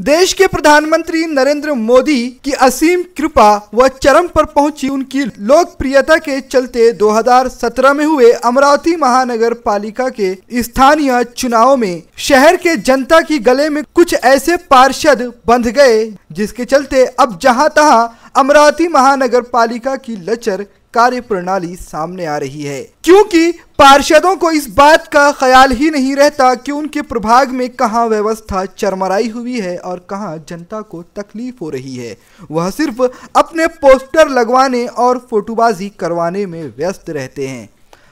देश के प्रधानमंत्री नरेंद्र मोदी की असीम कृपा व चरम पर पहुँची उनकी लोकप्रियता के चलते 2017 में हुए अमरावती महानगर पालिका के स्थानीय चुनाव में शहर के जनता की गले में कुछ ऐसे पार्षद बंध गए, जिसके चलते अब जहाँ तहां अमरावती महानगर पालिका की लचर कार्य प्रणाली सामने आ रही है। क्योंकि पार्षदों को इस बात का ख्याल ही नहीं रहता कि उनके प्रभाग में कहाँ व्यवस्था चरमराई हुई है और कहाँ जनता को तकलीफ़ हो रही है। वह सिर्फ़ अपने पोस्टर लगवाने और फोटोबाजी करवाने में व्यस्त रहते हैं।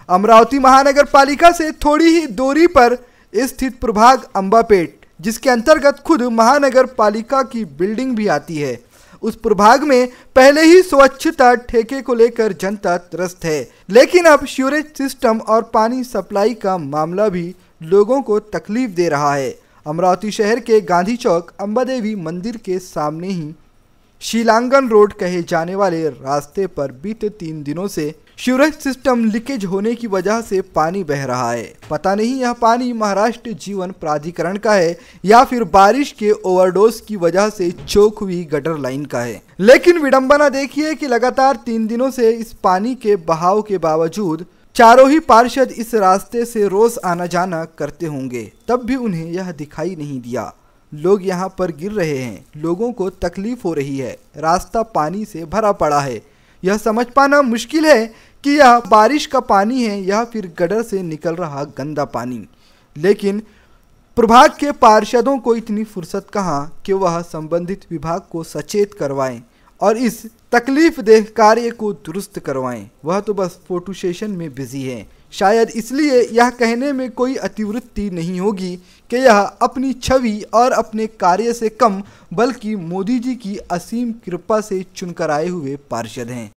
अमरावती महानगर पालिका से थोड़ी ही दूरी पर स्थित प्रभाग अंबापेट, जिसके अंतर्गत खुद महानगर पालिका की बिल्डिंग भी आती है। उस प्रभाग में पहले ही स्वच्छता ठेके को लेकर जनता त्रस्त है। लेकिन अब श्यूरेज सिस्टम और पानी सप्लाई का मामला भी लोगों को तकलीफ़ दे रहा है। अमरावती शहर के गांधी चौक अम्बा देवी मंदिर के सामने ही शीलांगन रोड कहे जाने वाले रास्ते पर बीते तीन दिनों से श्यूरेज सिस्टम लीकेज होने की वजह से पानी बह रहा है। पता नहीं यह पानी महाराष्ट्र जीवन प्राधिकरण का है या फिर बारिश के ओवरडोज की वजह से चौक हुई गटर लाइन का है। लेकिन विडंबना देखिए कि लगातार तीन दिनों से इस पानी के बहाव के बावजूद चारों ही पार्षद इस रास्ते से रोज आना जाना करते होंगे, तब भी उन्हें यह दिखाई नहीं दिया। लोग यहाँ पर गिर रहे हैं। लोगों को तकलीफ़ हो रही है। रास्ता पानी से भरा पड़ा है। यह समझ पाना मुश्किल है कि यह बारिश का पानी है, या फिर गडर से निकल रहा गंदा पानी। लेकिन प्रभाग के पार्षदों को इतनी फुर्सत कहाँ कि वह संबंधित विभाग को सचेत करवाएँ और इस तकलीफ़ देह कार्य को दुरुस्त करवाएँ। वह तो बस फ़ोटो सेशन में बिज़ी है। शायद इसलिए यह कहने में कोई अतिवृत्ति नहीं होगी कि यह अपनी छवि और अपने कार्य से कम, बल्कि मोदी जी की असीम कृपा से चुनकर आए हुए पार्षद हैं।